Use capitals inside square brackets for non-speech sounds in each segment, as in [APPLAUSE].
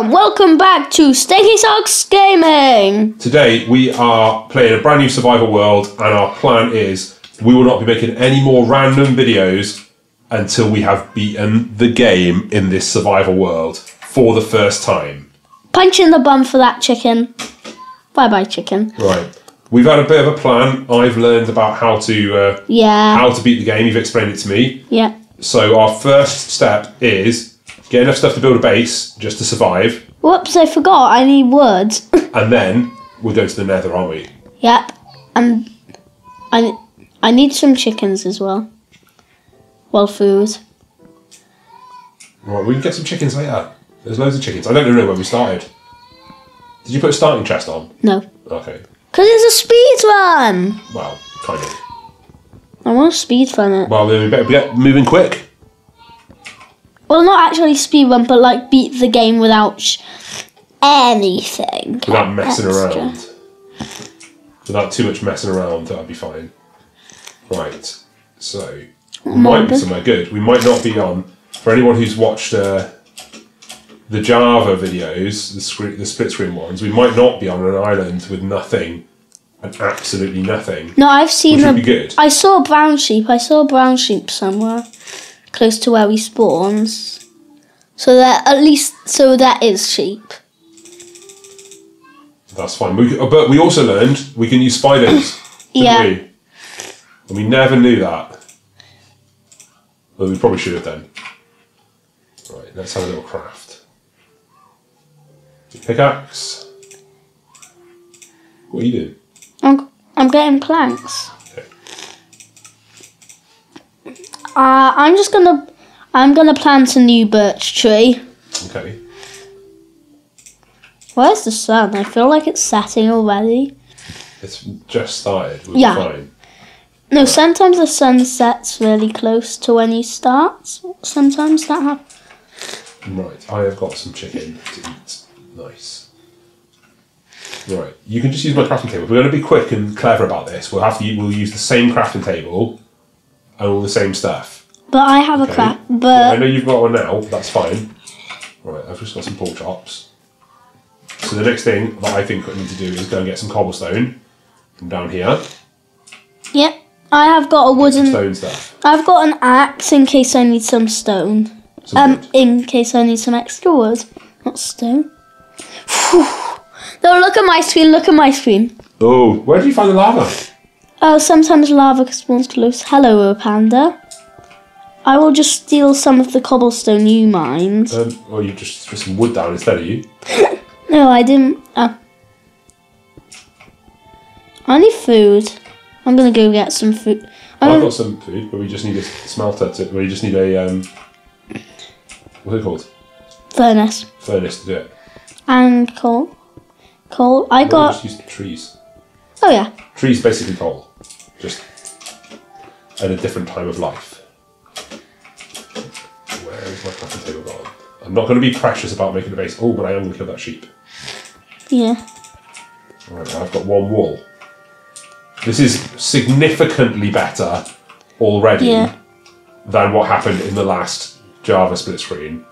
everyone, welcome back to Stinky Socks Gaming. Today we are playing a brand new survival world, and our plan is we will not be making any more random videos until we have beaten the game in this survival world for the first time. Punch in the bum for that chicken. Bye bye, chicken. Right. We've had a bit of a plan. I've learned about how to uh, Yeah. how to beat the game. You've explained it to me. Yeah. So our first step is get enough stuff to build a base just to survive, Whoops, I forgot. I need wood. [LAUGHS] and then we'll go to the Nether, aren't we? yep. And I I need some chickens as well. Well, food. Right. We can get some chickens later. There's loads of chickens. I don't know where we started. Did you put a starting chest on? No. Okay. Cause it's a speed run. Well, kind of. I want to speed run it. Well, then we better get moving quick. Well, not actually speed run, but like beat the game without anything. Without messing extra. around. Without too much messing around, that'd be fine. Right. So, we might be somewhere good. We might not be on. For anyone who's watched uh, the Java videos, the, screen, the split screen ones, we might not be on an island with nothing and absolutely nothing. No, I've seen Which would be good. I saw a brown sheep. I saw a brown sheep somewhere close to where we spawns. So that at least so that is sheep. That's fine. We, uh, but we also learned we can use spiders. [COUGHS] Yeah. We? And we never knew that. Well, we probably should have done. Right, let's have a little craft. Pickaxe. What are you doing? I'm I'm getting planks. Okay. Uh, I'm just gonna I'm gonna plant a new birch tree. Okay. Where's the sun? I feel like it's setting already. It's just started. We'll Yeah. fine. No, sometimes the sun sets really close to when you start. Sometimes that happens. Right, I have got some chicken to eat. Nice. Right, you can just use my crafting table. We're going to be quick and clever about this, we'll have to. We'll use the same crafting table and all the same stuff. But I have a Okay. craft. I know you've got one now. That's fine. Right, I've just got some pork chops. So the next thing that I think I need to do is go and get some cobblestone from down here. yep, I have got a wooden. Stone stuff. I've got an axe in case I need some stone. Some Um, wood. in case I need some extra wood, not stone. Phew. No, look at my screen. Look at my screen. Oh, where did you find the lava? Oh, sometimes lava spawns close. Hello, panda. I will just steal some of the cobblestone you mined. Um, oh, you just threw some wood down instead of you. [LAUGHS] No, I didn't. Oh. I need food. I'm gonna go get some food. I've got some food, but we just need a smelter to. We just need a um. What's it called? furnace Furnace to do it. and coal. Coal. I Why don't we got. just use trees. Oh yeah. Trees basically coal, just at a different time of life. Where is my crafting table gone? I'm not going to be precious about making a base. Oh, but I am going to kill that sheep. Yeah. Right, I've got one wool. This is significantly better already Yeah. than what happened in the last Java split screen,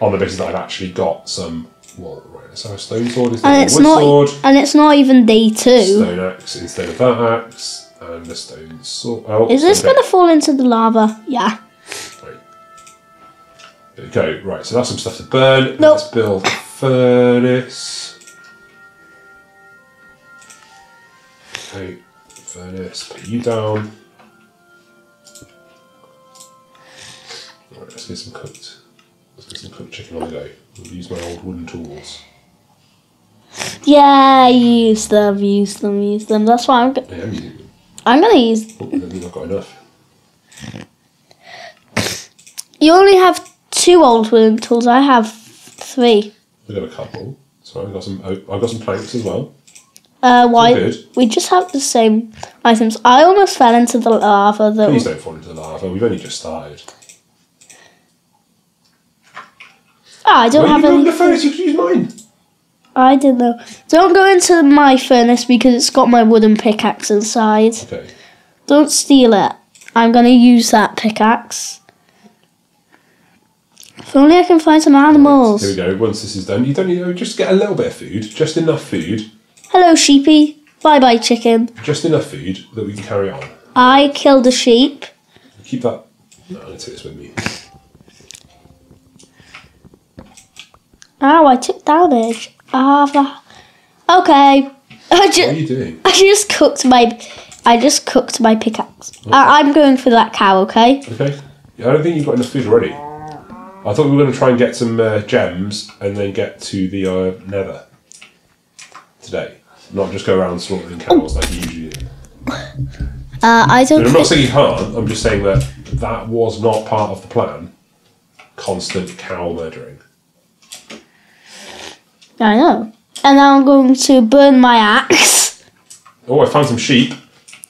on the basis that I've actually got some wool. Right, have a stone sword instead And of a it's wood not. sword. And it's not even day two. Stone axe instead of that axe, Um, and a stone sword. Oh, Is this okay. gonna fall into the lava? Yeah. Right. There we go. Right, so that's some stuff to burn. Nope. Let's build a furnace. Okay, furnace. Put you down. Right, let's get some cooked. Let's get some cooked chicken on the go. We'll use my old wooden tools. Yeah. Use them. Use them. Use them. That's why I'm. Go- Yeah, I'm using them. I'm gonna use. Oh, I don't got enough. You only have two old wooden tools. I have three. I've got a couple. So I've got some. I've got some planks as well. Uh, why? We just have the same items. I almost fell into the lava. Please don't fall into the lava. We've only just started. ah, I don't have you any. the furnace? You could use mine. I don't know. Don't go into my furnace because it's got my wooden pickaxe inside. Okay. Don't steal it. I'm gonna use that pickaxe. If only I can find some animals. Here we go. Once this is done, you don't need to just get a little bit of food, just enough food, Hello, sheepy. Bye bye, chicken. just enough food that we can carry on. I killed a sheep. Keep that. No, I'm gonna take this with me. Ow, I took damage. Ah, fa- okay. I What are just, you doing? I just cooked my, I just cooked my pickaxe. I, I'm going for that cow. Okay. Okay. Yeah, I don't think you've got enough food already. I thought we were going to try and get some uh, gems and then get to the uh, nether today. Not just go around slaughtering cows like you usually do. Uh, I don't. And I'm not saying you can't, I'm just saying that that was not part of the plan. Constant cow murdering. I know. And now I'm going to burn my axe. [LAUGHS] Oh, I found some sheep.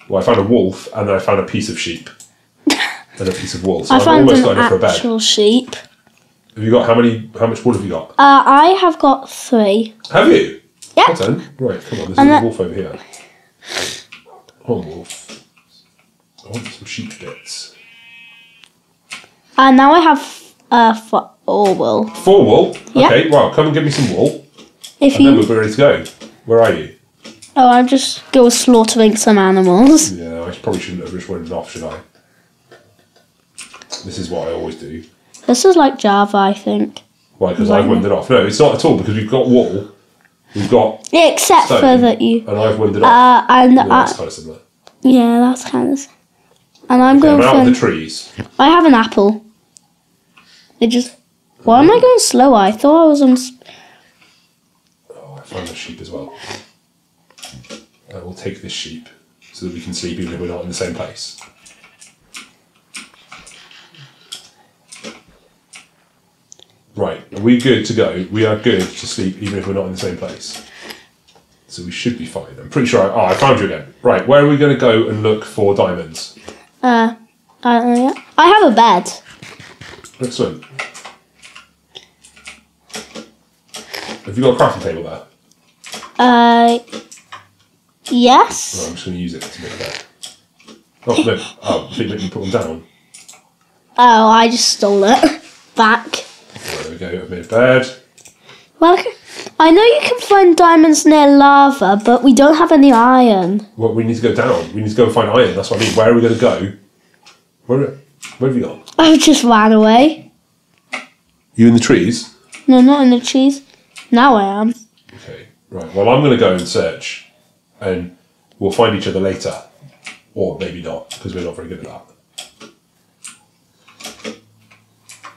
Well, I found a wolf and then I found a piece of sheep. [LAUGHS] and a piece of wool. So I I've found almost an got enough for a bed. actual sheep. Have you got how many? How much wool have you got? Uh, I have got three. Have you? Yeah. Well done. Right, come on. There's And a that- wolf over here. Come on, wolf. I want some sheep bits. And now I have uh, for all wool. Four wool. Yeah. Okay. Well, come and give me some wool, If and then you, we'll be ready to go. Where are you? oh, I'm just go slaughtering some animals. Yeah, I probably shouldn't have just went off, should I? This is what I always do. This is like Java, I think. Why? Because I've winded off. No, it's not at all because we've got wool. We've got Except for that you. and I've winded off. Uh, and Yeah, that's uh, kind of similar. yeah, that's kind of. And I'm Okay, I'm going out of the trees. I have an apple. It just. Why am I going slower? I thought I was on. Found a sheep as well. I will take this sheep so that we can sleep even if we're not in the same place. Right, are we good to go? We are good to sleep even if we're not in the same place. So we should be fine. I'm pretty sure. I, oh, I found you again. Right, where are we going to go and look for diamonds? Uh, I don't know. I have a bed. Excellent. Have you got a crafting table there? Uh, No, yes. I'm just going to use it to make that. Oh, no. Oh, I think that you put them down. Oh, I just stole it. [LAUGHS] Back. There we go, I've made a bed. Well, I know you can find diamonds near lava, but we don't have any iron. Well, we need to go down. We need to go and find iron. That's what I mean. Where are we going to go? Where, where have you gone? [LAUGHS] I just ran away. You in the trees? No, not in the trees. Now I am. Right. Well, I'm going to go and search, and we'll find each other later. Or maybe not, because we're not very good at that.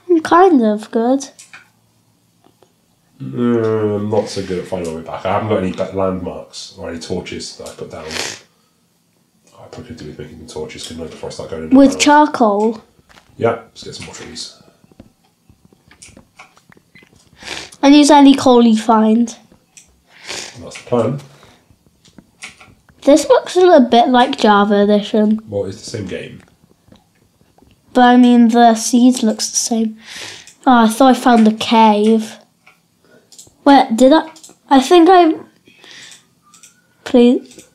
I'm kind of good. Uh, I'm not so good at finding my way back. I haven't got any ba- landmarks or any torches that I put down. I probably could do with making torches, couldn't I, before I start going into With charcoal. Yeah, let's get some more trees. And use any coal you find. Plan. This looks a little bit like Java Edition. Well, it's the same game. But I mean, the seeds looks the same. Oh, I thought I found a cave. Wait, did I? I think I. Please.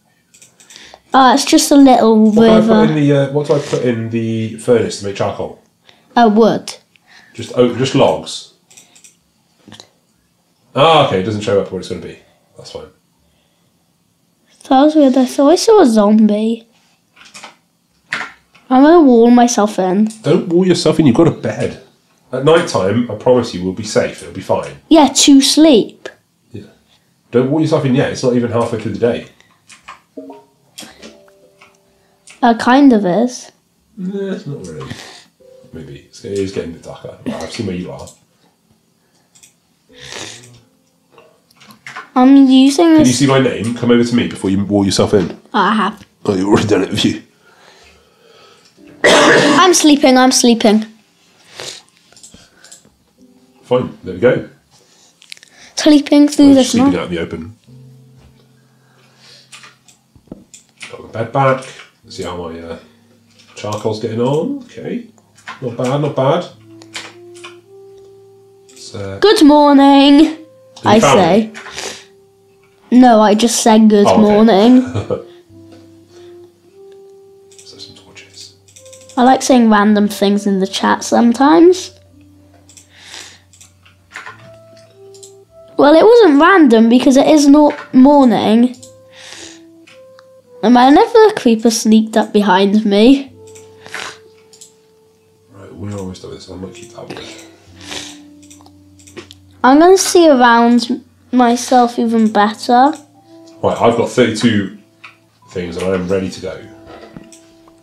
Oh, it's just a little What do I put in river. the uh, What do I put in the furnace to make charcoal? A wood. Just oh, just logs. Ah, okay. It doesn't show up what it's going to be. That's fine. That was weird. I thought I saw a zombie. I'm gonna wall myself in. Don't wall yourself in. You've got a bed. At night time, I promise you, we'll be safe. It'll be fine. Yeah, to sleep. Yeah. Don't wall yourself in yet. It's not even halfway through the day. Uh, kind of is. No, it's not really. Maybe it's, it is getting a bit darker. I've seen where you are. I'm using Can you this. see my name? Come over to me before you wall yourself in. Oh, I have. Oh, you've already done it, have you? [COUGHS] I'm sleeping. I'm sleeping. Fine. There we go. Sleeping through the sleeping out in the open. Got my bed back. See how my uh, charcoal's getting on. Okay. Not bad, not bad. It's, uh, Good morning. I say. No, I just said good Oh, okay. morning. [LAUGHS] So some torches. I like saying random things in the chat sometimes. Well, it wasn't random because it is not morning. And never a creeper sneaked up behind me, Right, we're almost done with this. I might keep that one. I'm going to see around myself even better. Right, I've got 32 things and I am ready to go.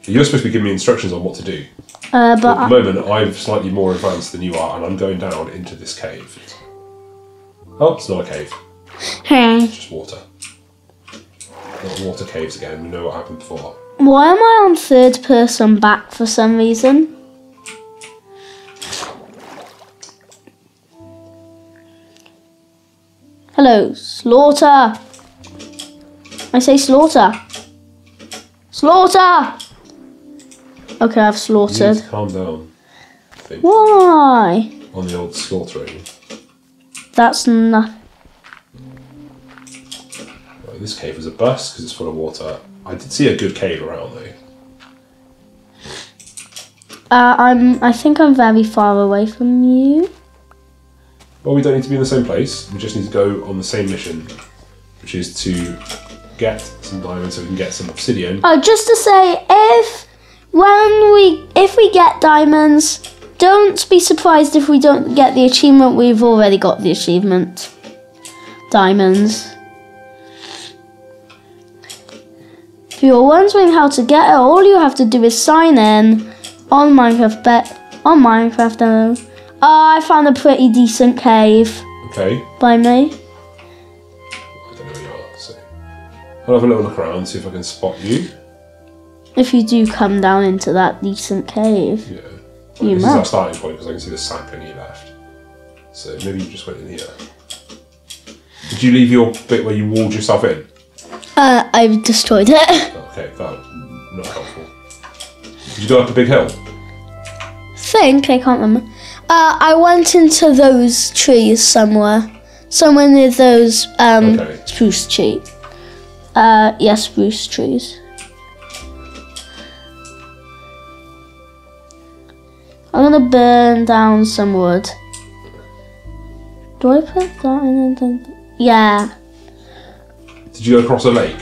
You're supposed to be giving me instructions on what to do. Uh, but At the moment, I'm slightly more advanced than you are, and I'm going down into this cave. Oh, it's not a cave, I, it's just water. Not water caves again, we know what happened before. why am I on third person back for some reason? Hello, slaughter. I say slaughter. Slaughter. Okay, I've slaughtered. calm down. Why? on the old slaughtering. That's not. Right, this cave is a bust because it's full of water. I did see a good cave around though. Uh, I'm. I think I'm very far away from you. Well, we don't need to be in the same place. We just need to go on the same mission, which is to get some diamonds so we can get some obsidian. Oh, just to say, if when we if we get diamonds, don't be surprised if we don't get the achievement. We've already got the achievement. Diamonds. If you're wondering how to get it, all you have to do is sign in on Minecraft bet on Minecraft. Uh, I found a pretty decent cave Okay. by me. I don't know where you are, so I'll have a little look around, see if I can spot you. If you do come down into that decent cave, Yeah. you this is our must. starting point because I can see the sapling you left. So maybe you just went in here. Did you leave your bit where you walled yourself in? Uh, I've destroyed it. [LAUGHS] Okay, that not helpful. Did you go up a big hill? think I can't remember. Uh, I went into those trees somewhere, somewhere near those um, Okay. spruce tree. Uh, yeah, spruce trees. I'm gonna burn down some wood. Do I put that in? Yeah. Did you go across a lake?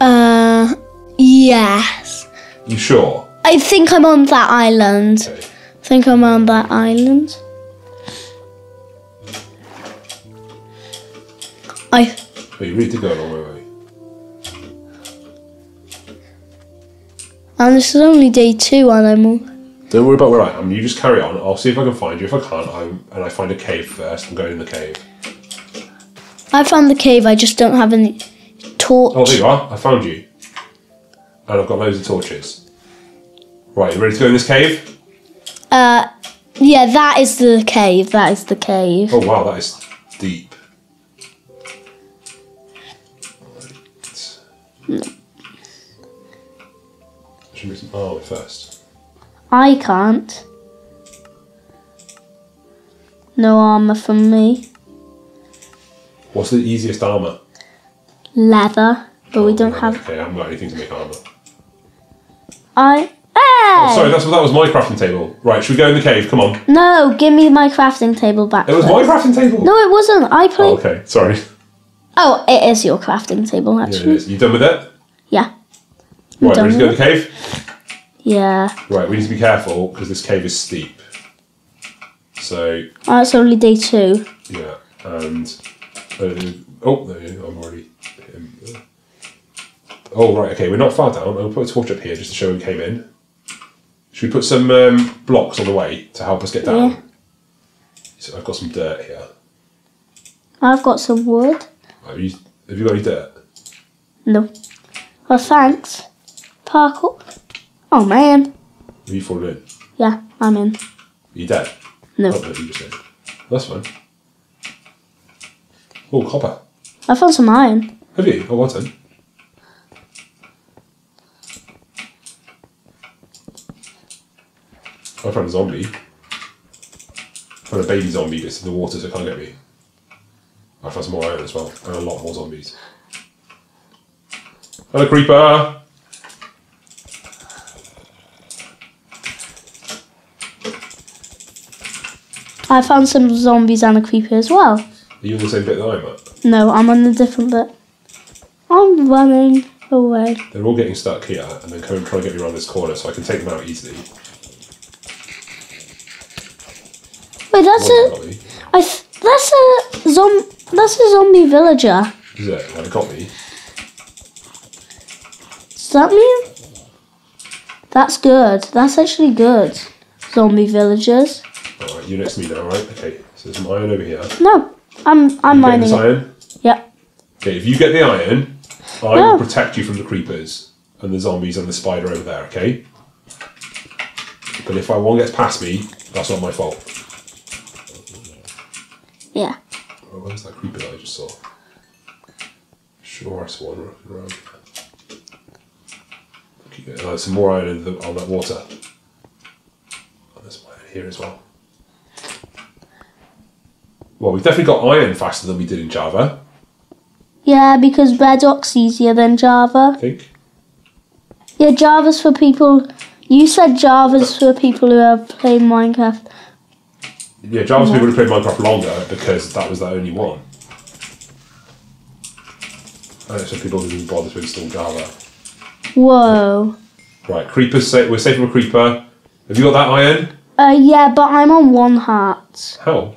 Uh, yes. You sure? I think I'm on that island. Okay. I think I'm on that island. I But you really did go a long way and this is only day two and I'm all- Don't worry about where I am. You just carry on. I'll see if I can find you. If I can't, I'm, and I find a cave first, I'm going in the cave. I found the cave, I just don't have any torch. Oh, there you are. I found you. And I've got loads of torches. Right, you ready to go in this cave? Uh yeah, that is the cave. That is the cave. Oh wow, that is deep. Right. Should we some armor first? I can't. No armor from me. What's the easiest armor? Leather, but we don't Oh, have. Okay, I haven't got anything to make armor. I. Oh, sorry, that's that was my crafting table. Right, should we go in the cave? Come on. No, give me my crafting table back. It was my crafting table. No, it wasn't. I Oh, played. okay, sorry. Oh, it is your crafting table, Yeah, it actually. is. You done with it? Yeah. Right, done ready to go in with the cave? Yeah. Right, we need to be careful because this cave is steep. So Oh, it's only day two. yeah, and uh, oh, there you go, I'm already. Um, oh right, okay, we're not far down. I'll put a torch up here just to show we came in. Should we put some um, blocks on the way to help us get down? Yeah. So I've got some dirt here. I've got some wood. Have you, have you got any dirt? No. Oh, thanks. Parkour. Oh, man. Have you fallen in? Yeah, I'm in. Are you dead? No. Oh, no, you just dead. That's fine. Oh, copper. I found some iron. Have you? Oh, well done. I found a zombie. I found a baby zombie that's in the water so it can't get me. I found some more iron as well, and a lot more zombies. Hello, creeper! I found some zombies and a creeper as well. Are you on the same bit that I'm at? No, I'm on a different bit. I'm running away. They're all getting stuck here, and then come and try and get me around this corner so I can take them out easily. Wait, that's a. I th- that's a zom. That's a zombie villager. Is it? Well, it got me. Does that mean? That's good. That's actually good. Zombie villagers. Alright, you're next to me now, right? Okay, so there's some iron over here. No, I'm I'm You mining this it. iron? Yep. Okay, if you get the iron, I Oh. will protect you from the creepers and the zombies and the spider over there, okay? But if I one gets past me, that's not my fault. Yeah. Oh, where's that creeper that I just saw? Sure, I saw one running around. Okay, uh, some more iron in the, on that water. Oh, there's iron here as well. Well, we've definitely got iron faster than we did in Java, Yeah, because Bedrock's easier than Java. I think. Yeah, Java's for people. You said Java's for people who have played Minecraft. Yeah, people would have played Minecraft longer because that was the only one. And so people didn't bother to install Java. Whoa. Right, creepers. Sa- we're safe from a creeper. Have you got that iron? Uh, yeah, but I'm on one heart. How?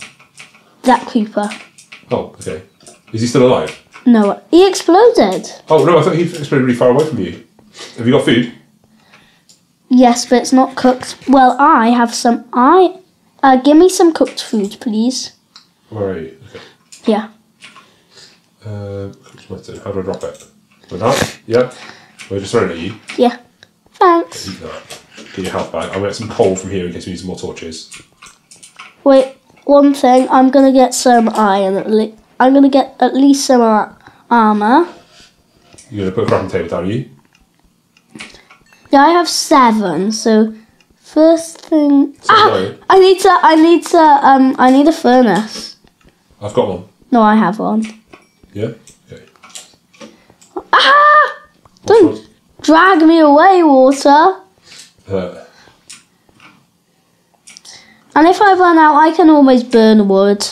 That creeper. Oh, okay. Is he still alive? No, he exploded. Oh no, I thought he exploded really far away from you. Have you got food? Yes, but it's not cooked. Well, I have some. I. Uh, give me some cooked food, please. You? Okay. Yeah. Uh, cooked mutton. How do I drop it? With that? Yeah. We're just throwing it at you. Yeah. Thanks. Eat that. Get your health back. I'll get some coal from here in case we need some more torches. Wait, one thing. I'm gonna get some iron. At le- I'm gonna get at least some ar- armor. You're gonna put a crafting table down, are you? Yeah, I have seven. So, first thing. So ah. I need to. I need to. Um, I need a furnace. I've got one. No, I have one. Yeah. Okay. Ah! What's Don't drag me away, water. Uh, And if I run out, I can always burn wood.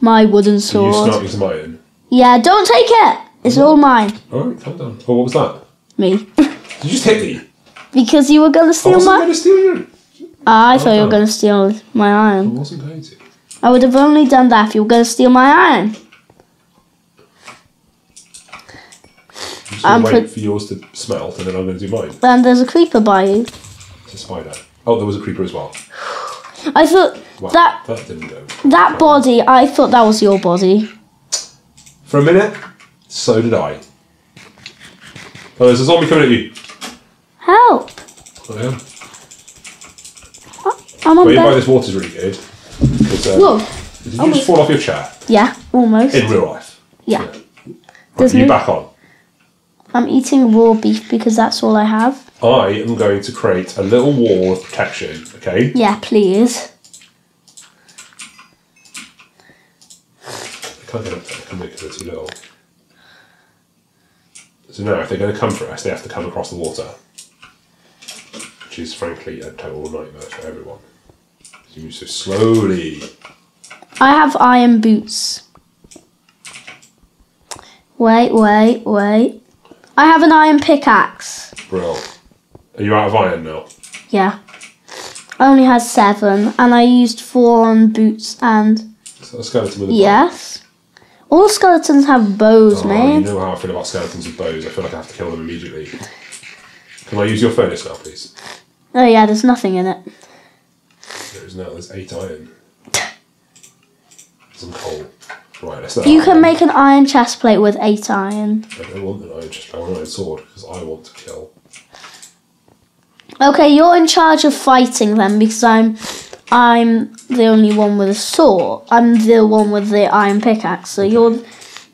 My wooden you sword. snap me some iron. Yeah, don't take it. It's all mine. Alright, calm down. Oh, what was that? Me. [LAUGHS] Did you just hit me? because you were gonna steal I steal wasn't my. going to steal you. Ah, I thought you were Oh. gonna steal my iron. I wasn't going to. I would have only done that if you were gonna steal my iron. I'm just I'm going to wait for yours to smelt and then I'm going to do mine. And there's a creeper by you. It's a spider. Oh, there was a creeper as well. I thought Wow, that that didn't go. that body. I thought that was your body. For a minute, so did I. Oh, there's a zombie coming at you. Help! Oh, yeah. I'm on Waiting by bed. this water's really good. 'cause, um, Whoa! Did you just fall off your chair Yeah, almost. in real life? Yeah. Right, There's you no- back on? I'm eating raw beef because that's all I have. I am going to create a little wall of protection, okay? Yeah, please. I can't get up there, can we, because they're too little. So now, if they're going to come for us, they have to come across the water. Which is, frankly, a total nightmare for everyone. You move so slowly. I have iron boots. Wait, wait, wait. I have an iron pickaxe. Bro, Are you out of iron now? Yeah. I only had seven, and I used four on boots and. Is that a skeleton with a bow? Yes. All skeletons have bows, Oh, man. you know how I feel about skeletons with bows. I feel like I have to kill them immediately. Can I use your furnace now, please? Oh, yeah, there's nothing in it. Is now. There's eight iron. Some coal. Right, let's. You can make an iron chest plate with eight iron. I don't want an iron chest. I want an iron sword because I want to kill. Okay, you're in charge of fighting then because I'm I'm the only one with a sword. I'm the one with the iron pickaxe. So you're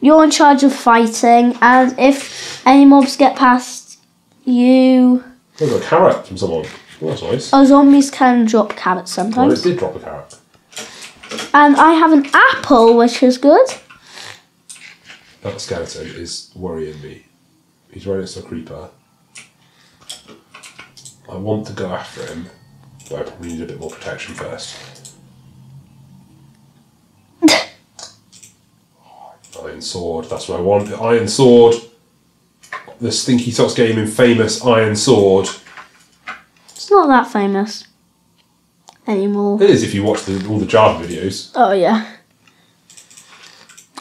you're in charge of fighting and if any mobs get past you I got a carrot from someone. Well, that's nice. Our zombies can drop carrots sometimes. Well, they did drop a carrot. And I have an apple, which is good. That skeleton is worrying me. He's right next a creeper. I want to go after him, but I probably need a bit more protection first. [LAUGHS] Iron Sword, that's what I want. The Iron Sword. The Stinky Socks Gaming famous Iron Sword. It's not that famous anymore. It is if you watch the, all the Java videos. Oh yeah.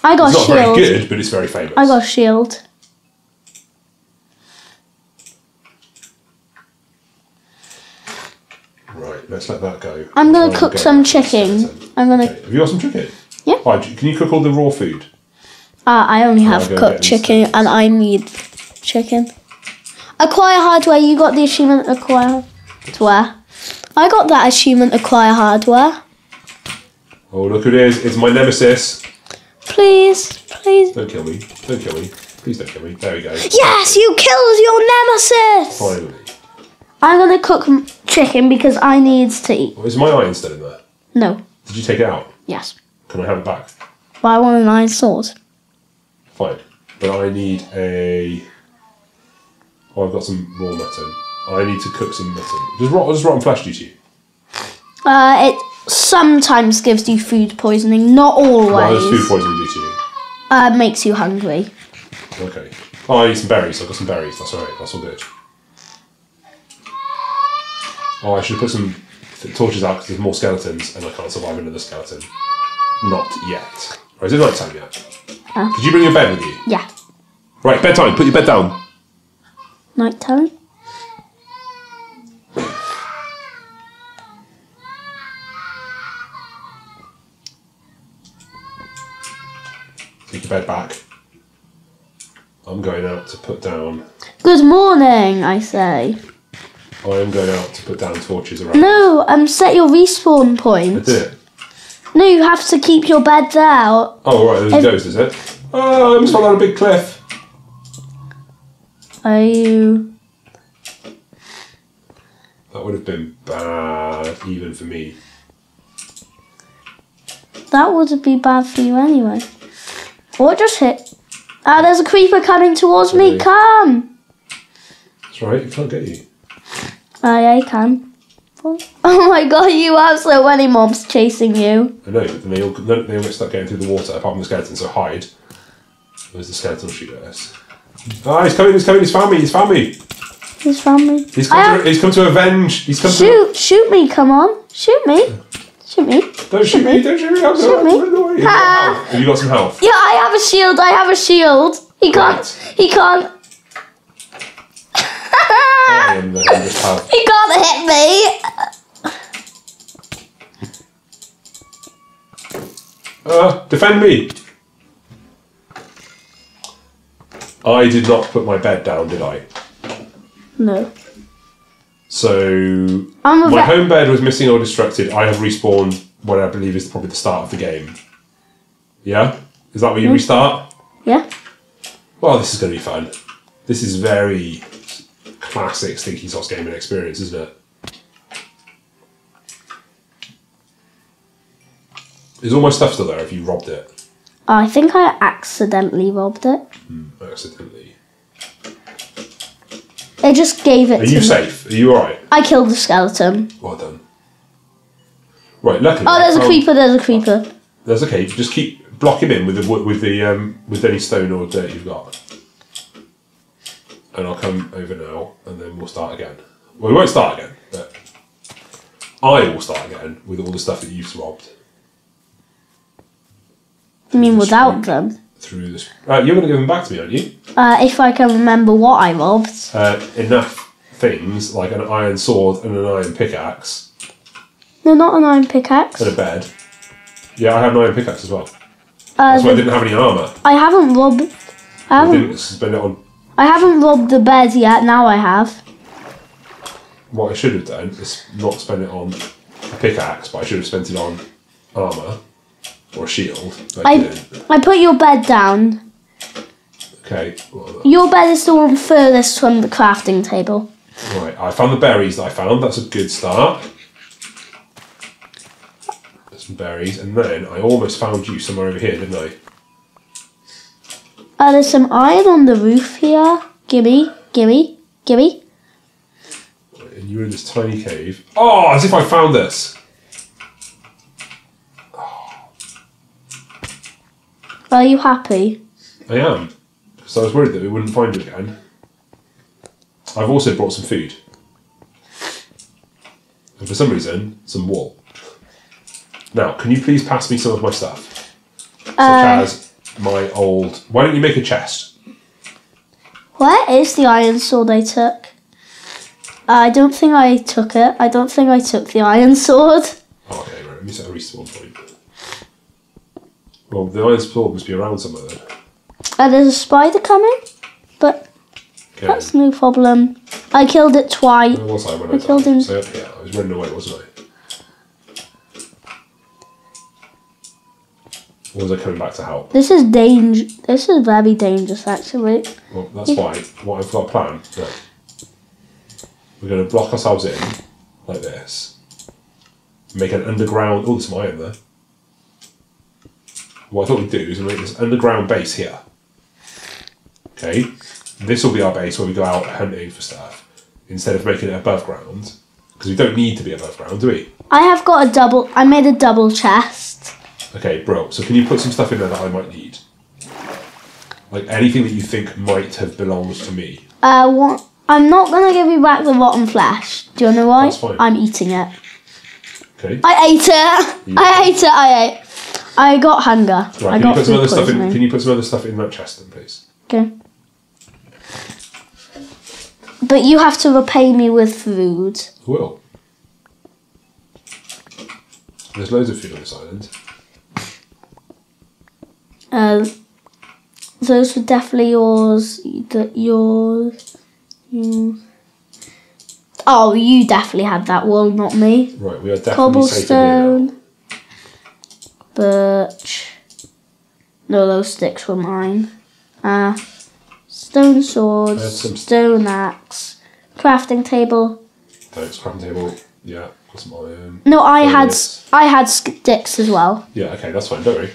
I got It's not shield. very good, but it's very famous. I got shield. Right, let's let that go. I'm gonna cook go some back to the chicken. I'm gonna. Okay, Have you got some chicken? Yeah. Oh, can you cook all the raw food? Uh, I only have go cooked chicken, and I need chicken. Acquire hardware. You got the achievement. Acquire hardware. I got that achievement. Acquire hardware. Oh, look who it is. It's my nemesis. Please, please. Don't kill me. Don't kill me. Please don't kill me. There we go. Yes, you killed your nemesis. Finally. I'm gonna cook chicken because I need to eat. Oh, is my iron still in there? No. Did you take it out? Yes. Can I have it back? But I want an iron sword. Fine. But I need a. Oh, I've got some raw mutton. I need to cook some mutton. Does, rot, does rotten flesh do to you? Uh, it sometimes gives you food poisoning, not always. What does food poisoning do to you? Uh, makes you hungry. Okay. Oh, I need some berries. I've got some berries. That's alright. That's all good. Oh, I should put some torches out because there's more skeletons and I can't survive another skeleton. Not yet. Or is it night time yet? Huh? Did you bring your bed with you? Yeah. Right, bedtime. Put your bed down. Night time. Take your bed back. I'm going out to put down. Good morning, I say. I am going out to put down torches around. No, um, set your respawn I point. did it. No, you have to keep your bed there. Oh, right. There's ghost, is it? Oh, I almost fell down a big cliff. Are you? That would have been bad, even for me. That would be bad for you anyway. What just hit? Ah, there's a creeper coming towards me. Come. That's right. It can't get you. Ah, yeah, I can. Oh my god, you have so many mobs chasing you. I know, but then they all, they all get stuck getting through the water, apart from the skeleton, so hide. Where's the skeleton shoot at us? Ah, he's coming, he's coming, he's found me, he's found me! He's found me. He's I come, have- to, he's come to avenge! He's come Shoot, shoot me, come on. Shoot me. Shoot me. Don't shoot me, don't shoot me, I'm Shoot me. run away. Have you got Ah. Have you got some health? Yeah, I have a shield. I have a shield. He can't. Right. He can't. I am the just have. [LAUGHS] he can't hit me. Uh, defend me! I did not put my bed down, did I? No. So my vet. home bed was missing or destructed. I have respawned what I believe is probably the start of the game. Yeah? Is that where you hmm. restart? Yeah. Well, this is going to be fun. This is very classic Stinky Socks gaming experience, isn't it? Is all my stuff still there if you robbed it I think I accidentally robbed it. Hmm, accidentally? They just gave it Are to you me. safe? Are you alright? I killed the skeleton. Well done. Right, luckily. Oh, there's a creeper. There's a creeper. There's okay. Just keep block him in with the with the um, with any stone or dirt you've got, and I'll come over now, and then we'll start again. Well, we won't start again, but I will start again with all the stuff that you've robbed You mean without them? Through this. Uh, you're going to give them back to me, aren't you? Uh, if I can remember what I robbed. Uh, enough things like an iron sword and an iron pickaxe No, not an iron pickaxe. and a bed. Yeah, I have an iron pickaxe as well. Uh, That's why I didn't have any armor. I haven't robbed. I I haven't. didn't spend it on I haven't robbed the bed yet. Now I have. What I should have done is not spend it on a pickaxe, but I should have spent it on armour or a shield. I, I. I put your bed down. Okay, Your bed is the one furthest from the crafting table. right. I found the berries that I found. That's a good start. Some berries, and then I almost found you somewhere over here, didn't I? Uh, there's some iron on the roof here. Gimme, gimme, gimme. And you were in this tiny cave. Oh, as if I found this. Are you happy? I am. So I was worried that we wouldn't find you again. I've also brought some food. And for some reason, some wool. Now, can you please pass me some of my stuff? Such Uh, as my old. Why don't you make a chest? Where is the iron sword I took? I don't think I took it. I don't think I took the iron sword. Oh, okay, right. Let me set a respawn point. Well, the iron sword must be around somewhere then. Uh, there's a spider coming, but Okay. that's no problem. I killed it twice. Where was I when I, I killed him. So, yeah, I was running away, wasn't I? Or was I coming back to help? This is danger. This is very dangerous, actually. Well, that's why. What I've got a plan. Right. We're going to block ourselves in like this. Make an underground. Oh, there's some iron there. What I thought we'd do is make this underground base here. Okay. This will be our base where we go out hunting for stuff instead of making it above ground because we don't need to be above ground, do we? I have got a double. I made a double chest. Okay, bro. So can you put some stuff in there that I might need? Like anything that you think might have belonged to me. Uh, what? I'm not gonna give you back the rotten flesh. Do you know why? That's fine. I'm eating it. Okay. I ate it. [LAUGHS] You- I ate it. I ate. I got hunger. Right, I can you put some other stuff in? Can you put some other stuff in that chest then, please? Okay. But you have to repay me with food. I will. There's loads of food on this island. Uh, those were definitely yours. That yours. You. Oh, you definitely had that wool, not me. Right, we are definitely safe in here. Cobblestone. Birch. No, those sticks were mine. Uh, stone swords, some- stone axe, crafting table. Thanks, crafting table. Yeah, got some iron. No, I had I had sticks as well. Yeah, okay, that's fine. Don't worry.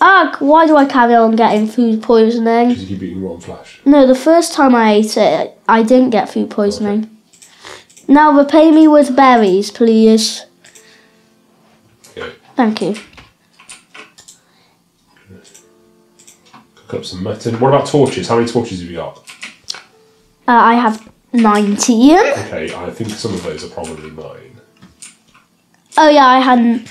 Ugh, why do I carry on getting food poisoning? Because you keep eating rotten flesh. No, the first time I ate it, I didn't get food poisoning. Now repay me with berries, please. Thank you. cook up some mutton. What about torches? How many torches have you got? Uh, I have 19. Okay, I think some of those are probably mine. Oh yeah, I hadn't.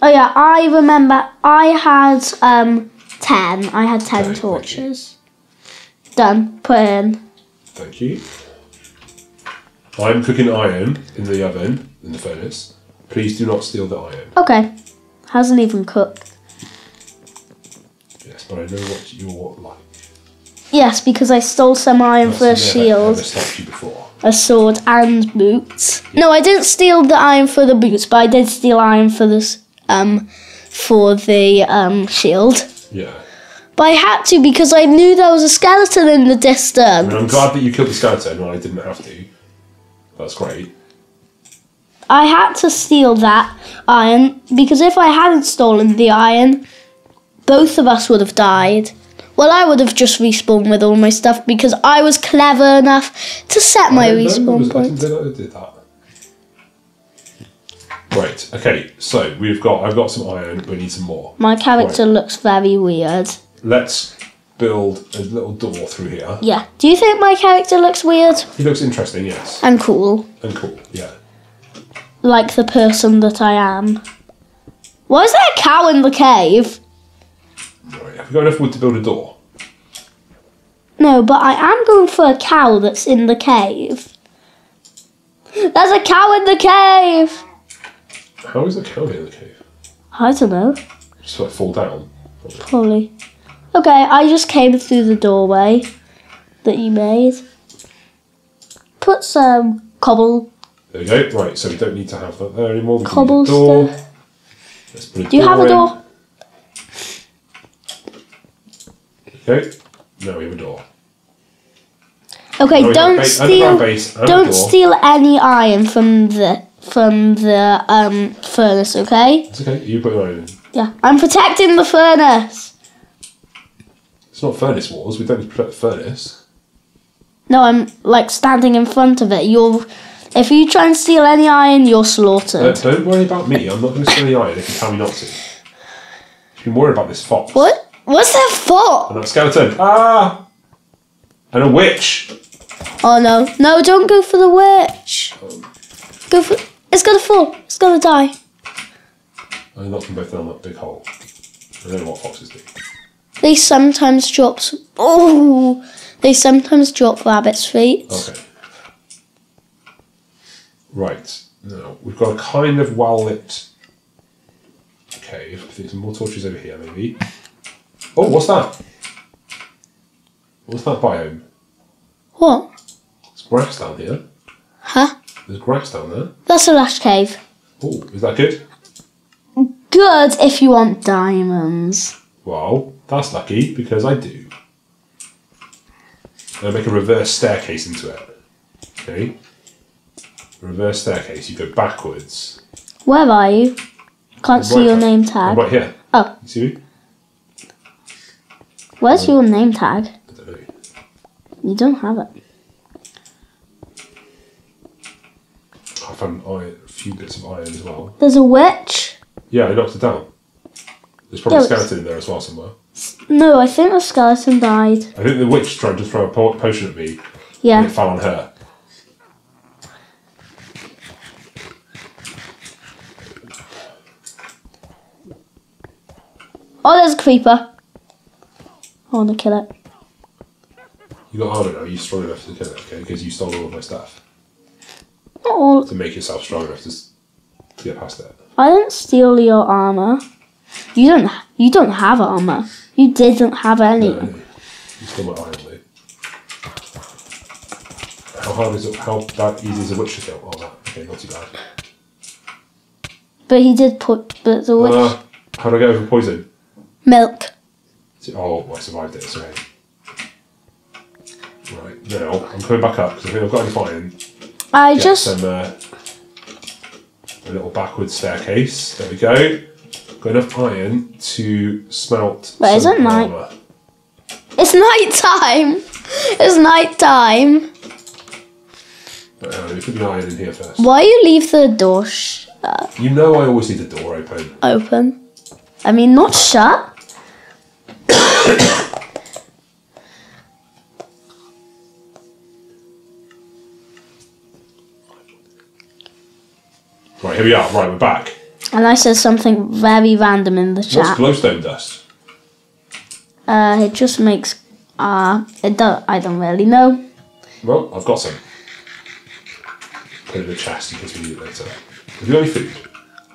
Oh yeah, I remember. I had um ten. I had ten Okay, torches. Done. Put in. Thank you. I'm cooking iron in the oven, in the furnace. Please do not steal the iron. Okay. Hasn't even cooked. Yes, but I know what you're like. Yes, because I stole some iron for a That's shield, Never stopped you before. a sword, and boots. No, I didn't steal the iron for the boots, but I did steal iron for this um for the um shield. Yeah. But I had to because I knew there was a skeleton in the I distance. mean, I'm glad that you killed the skeleton when I didn't have to. That's great. I had to steal that iron because if I hadn't stolen the iron, both of us would have died. Well, I would have just respawned with all my stuff because I was clever enough to set my I didn't know it respawn point. didn't know I did that. Right. Okay. So we've got. I've got some iron. We need some more. My character looks very weird. Let's build a little door through here. Yeah. Do you think my character looks weird He looks interesting. Yes. and cool, And cool. Yeah. like the person that I am? Why is there a cow in the cave? Right. Have we got enough wood to build a door? No, but I am going for a cow that's in the cave. There's a cow in the cave! How is the cow in the cave? I don't know. Just like fall down. Probably. Okay, I just came through the doorway that you made. Put some cobble. There we go. Right. So we don't need to have that there anymore. We a door. Cobblestone. Let's put a Do you have a in. door? Okay. Now we have a door. Okay, Now don't steal. base and a Don't steal any iron from the from the um furnace. Okay? It's okay. You put own in. Yeah, I'm protecting the furnace. It's not furnace walls. We don't need to protect the furnace. No, I'm like standing in front of it. You're If you try and steal any iron, you're Uh, slaughtered. don't worry about me. I'm not going to steal the iron if you tell me not to. You've been worried about this fox. what? What's that for? And that skeleton. Ah! And a witch. Oh no. No, don't go for the witch. Go for. It's gonna fall. It's gonna die. I knocked them both down that big hole. I don't know what foxes do. They sometimes drop. Oh! They sometimes drop rabbit's feet. Okay. Right. Now, we've got a kind of well lit cave. I think some more torches over here, maybe. Oh, what's that? What's that biome? What? There's grass down here. Huh? There's grass down there. That's a lush cave. Oh, is that good? Good if you want diamonds. Well, that's lucky because I do. I'm to make a reverse staircase into it. Okay? Reverse staircase. You go backwards. Where are you? Can't see your name I'm tag. right here. Oh, You see me? where's hmm. your name tag? I don't know. You don't have it. I found iron, a few bits of iron as well. There's a witch. Yeah, I knocked it down. There's probably Yeah, a skeleton in there as well somewhere. No, I think the skeleton died. I think the witch tried to throw a po- potion at me and Yeah. it fell on her. Oh, there's a creeper. I want to kill it. You got armor now, you strong enough to kill it, okay? Because you stole all of my stuff. Not all. To make yourself strong enough to, to get past it. I didn't steal your armor. You don't. You don't have armor. You didn't have any. No, you stole my iron though. How hard is it? How that easy is a witch to kill? Oh. Okay, not too bad. But he did put. But the witch Uh, how do I get over poison? milk. Oh, I survived it, sorry. Right, now I'm coming back up because I think I've got enough iron. I just. some uh, a little backward staircase. There we go. Got enough iron to smelt. Wait, is some it night? armor. It's night time. It's night time. Right, hang on, let me put the iron in here first. Why you leave the door sh- uh, You know I always leave the door open. open? I mean, not shut. Right, here we are. Right, we're back. And I said something very random in the chat. What's glowstone dust? Uh, it just makes. Uh, it do- I don't really know. Well, I've got some. Put it in the chest in case we need it later. Have you got any food?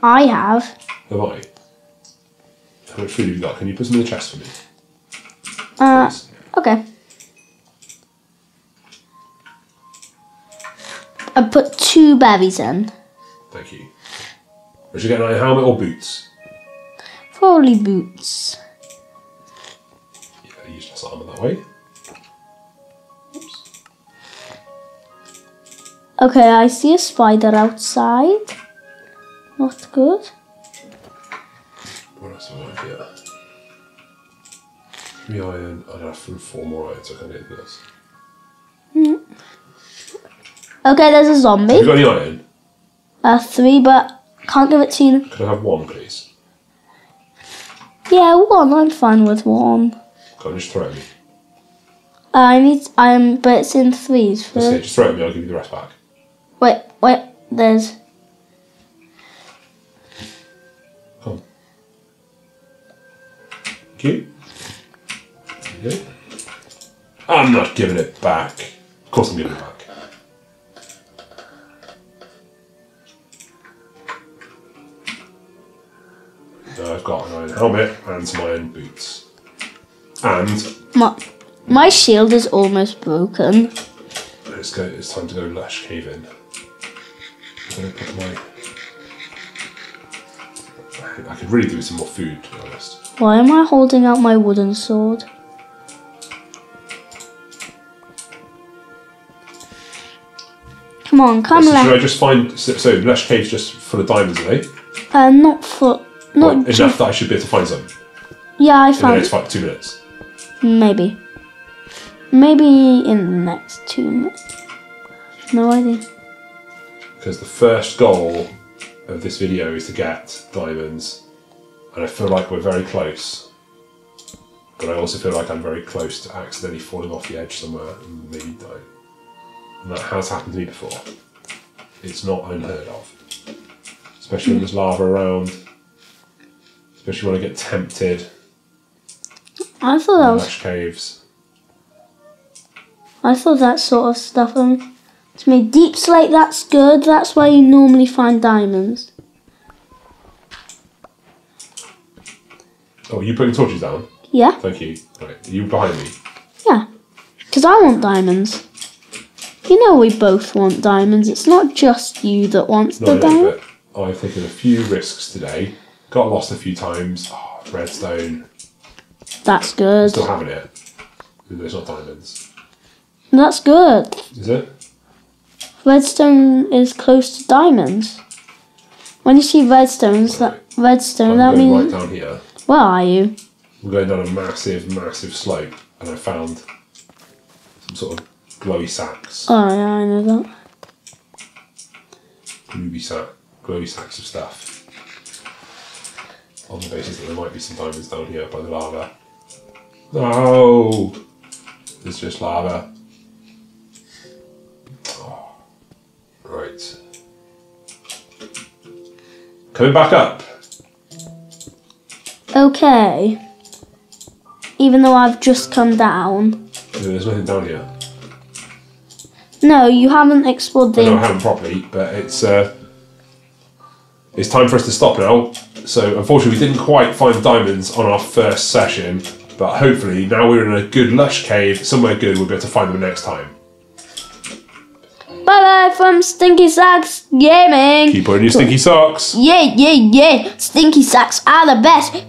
I have. Have I? How much food have you got? Can you put some in the chest for me? Uh, please? okay. I put two berries in. Thank you. Should get an iron helmet or boots. Probably boots. Yeah, use less armor that way. Oops. Okay, I see a spider outside. Not good. What else have I here? Three iron. I have four more iron, so I can't get this. Okay, there's a Have you zombie. got any iron? Uh, three, but can't give it to you. Could I have one, please? Yeah, one. I'm fine with one. Can't you just throw it at me? Uh, I need. I'm, but it's in threes. That's it. Just throw it at me. I'll give you the rest back. wait, wait. There's. Come. Thank you. There you go. I'm not giving it back. Of course I'm giving it back. So I've got an iron helmet and some iron boots. And My, my shield is almost broken. let's go, it's time to go Lush Cave in. I'm gonna put my. I could really do with some more food, to be honest. Why am I holding out my wooden sword? Come on, come should I just find so, so Lush Cave's just full of diamonds, are they? Uh, not for. Not ju- enough that I should be able to find some Yeah, I in the found. next five, two minutes. Maybe. Maybe in the next two minutes. No idea. because the first goal of this video is to get diamonds, and I feel like we're very close. But I also feel like I'm very close to accidentally falling off the edge somewhere and maybe dying. And that has happened to me before. It's not unheard of. Especially when there's lava around. Especially want to get tempted I thought that was. caves. I thought that sort of stuff. Um, to me, deep slate. That's good. That's where you normally find diamonds. Oh, you putting torches down? Yeah, Thank you. Right, are you behind me? yeah. Because I want diamonds. You know we both want diamonds. It's not just you that wants No, the I know, diamond. I've taken a few risks today. Got lost a few times. Oh, redstone. That's good. Still having it. It's not diamonds. That's good. Is it? Redstone is close to diamonds. When you see redstones, that redstone, I'm that means right down here. where are you? We're going down a massive, massive slope, and I found some sort of glowy sacks, Oh yeah, I know that. ruby sack, glowy sacks of stuff. On the basis that there might be some diamonds down here by the lava. No! It's just lava. Oh. Right. Coming back up. Okay. Even though I've just come down. There's nothing down here. No, you haven't explored I know I the. haven't properly, but it's uh, it's time for us to stop now. So unfortunately, we didn't quite find diamonds on our first session, but hopefully now we're in a good lush cave, somewhere good. We'll be able to find them next time. Bye bye from Stinky Socks Gaming. Keep on your stinky socks. Yeah, yeah, yeah. Stinky Socks are the best.